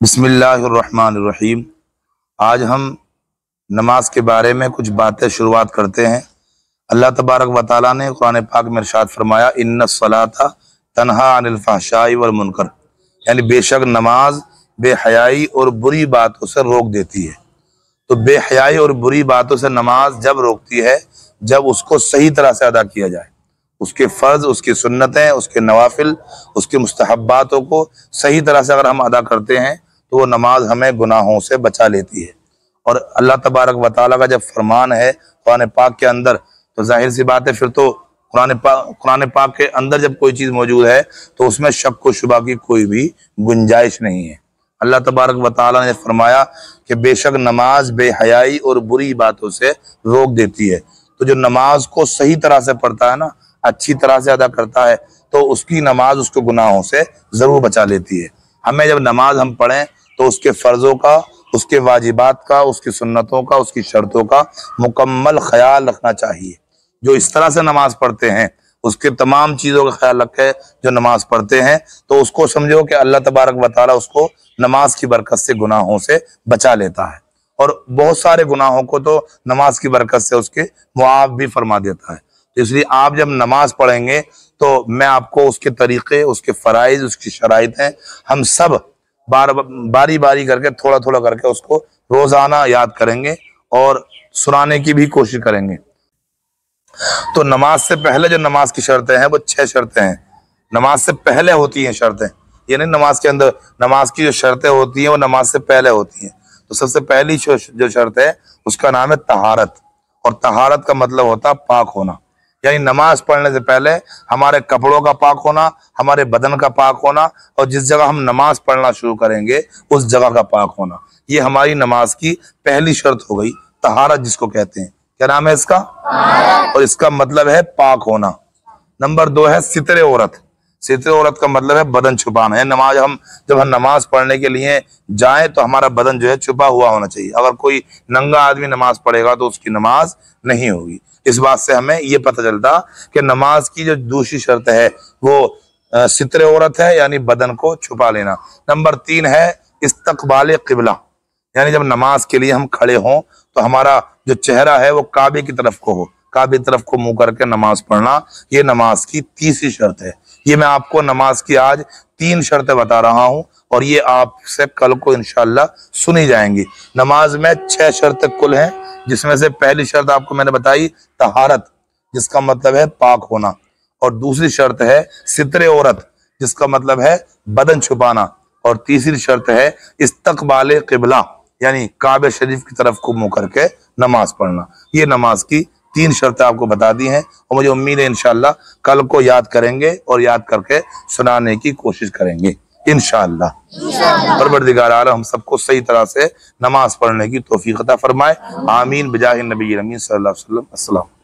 बिस्मिल्लाहिर्रहमानिर्रहीम। आज हम नमाज़ के बारे में कुछ बातें शुरुआत करते हैं। अल्लाह तबारक व ताली ने कुरान पाक में इरशाद फरमाया इन सलाता तनहा अनिलफाशाई व मुनकर। यानी बेशक नमाज़ बेहयाई और बुरी बातों से रोक देती है। तो बेहयाई और बुरी बातों से नमाज़ जब रोकती है, जब उसको सही तरह से अदा किया जाए। उसके फ़र्ज़, उसकी सुन्नतें, उसके नवाफिल, उसके मुस्तहबातों को सही तरह से अगर हम अदा करते हैं तो वो नमाज़ हमें गुनाहों से बचा लेती है। और अल्लाह तबारक व का जब फरमान है कुरान पाक के अंदर तो ज़ाहिर सी बात है, फिर तो कुरान पाक कुरान पाक के अंदर जब कोई चीज़ मौजूद है तो उसमें शक व शुबा की कोई भी गुंजाइश नहीं है। अल्लाह तबारक व ने फरमाया कि बेशक नमाज़ बेहयाई और बुरी बातों से रोक देती है। तो जो नमाज़ को सही तरह से पढ़ता है ना, अच्छी तरह से अदा करता है तो उसकी नमाज़ उसको गुनाहों से ज़रूर बचा लेती है। हमें जब नमाज़ हम पढ़ें तो उसके फ़र्ज़ों का, उसके वाजिबात का, उसकी सुन्नतों का, उसकी शर्तों का मुकम्मल ख्याल रखना चाहिए। जो इस तरह से नमाज़ पढ़ते हैं, उसके तमाम चीज़ों का ख्याल रखे, जो नमाज़ पढ़ते हैं तो उसको समझो कि अल्लाह तबारक वाली उसको नमाज़ की बरकत से गुनाहों से बचा लेता है। और बहुत सारे गुनाहों को तो नमाज़ की बरकत से उसके मुआव भी फरमा देता है। तो इसलिए आप जब नमाज़ पढ़ेंगे तो मैं आपको उसके तरीके, उसके फ़राइज, उसकी शराइ हम सब बार बारी बारी करके, थोड़ा थोड़ा करके उसको रोज़ाना याद करेंगे और सुनाने की भी कोशिश करेंगे। तो नमाज़ से पहले जो नमाज़ की शर्तें हैं, वो छह शर्तें हैं। नमाज़ से पहले होती हैं शर्तें। यानी नमाज़ के अंदर, नमाज़ की जो शर्तें होती हैं, वो नमाज़ से पहले होती हैं। तो सबसे पहली जो शर्त है, उसका नाम है तहारत। और तहारत का मतलब होता है पाक होना। यानी नमाज़ पढ़ने से पहले हमारे कपड़ों का पाक होना हमारे बदन का पाक होना और जिस जगह हम नमाज़ पढ़ना शुरू करेंगे उस जगह का पाक होना। ये हमारी नमाज़ की पहली शर्त हो गई तहारत जिसको कहते हैं। क्या नाम है इसका? और इसका मतलब है पाक होना। नंबर दो है सितरे औरत। सितरे औरत का मतलब है बदन छुपाना। है नमाज़ हम जब हम नमाज़ पढ़ने के लिए जाए तो हमारा बदन जो है छुपा हुआ होना चाहिए। अगर कोई नंगा आदमी नमाज़ पढ़ेगा तो उसकी नमाज़ नहीं होगी। इस बात से हमें ये पता चलता कि नमाज़ की जो दूसरी शर्त है, वो सितर औरत है, यानी बदन को छुपा लेना। नंबर तीन है इस्तकबाल किबला। यानी जब नमाज़ के लिए हम खड़े हों तो हमारा जो चेहरा है, वो काबे की तरफ़ को हो। काबे की तरफ़ को मुँह करके नमाज़ पढ़ना, ये नमाज़ की तीसरी शर्त है। ये मैं आपको नमाज़ की आज तीन शर्तें बता रहा हूँ और ये आपसे कल को इनशाला सुनी जाएँगी। नमाज़ में छह शर्तें कुल हैं, जिसमें से पहली शर्त आपको मैंने बताई, तहारत, जिसका मतलब है पाक होना। और दूसरी शर्त है सितरे औरत, जिसका मतलब है बदन छुपाना। और तीसरी शर्त है इस्तकबाल किबला, यानी काबे शरीफ की तरफ़ को मुँह करके नमाज़ पढ़ना। ये नमाज़ की तीन शर्तें आपको बता दी हैं और मुझे उम्मीद है इनशाला कल को याद करेंगे और याद करके सुनाने की कोशिश करेंगे इनशाला परवरदिगार आलम हम सबको सही तरह से नमाज़ पढ़ने की तोफ़ी फरमाए। आमीन। बजाह नबी सल्लल्लाहु अलैहि वसल्लम।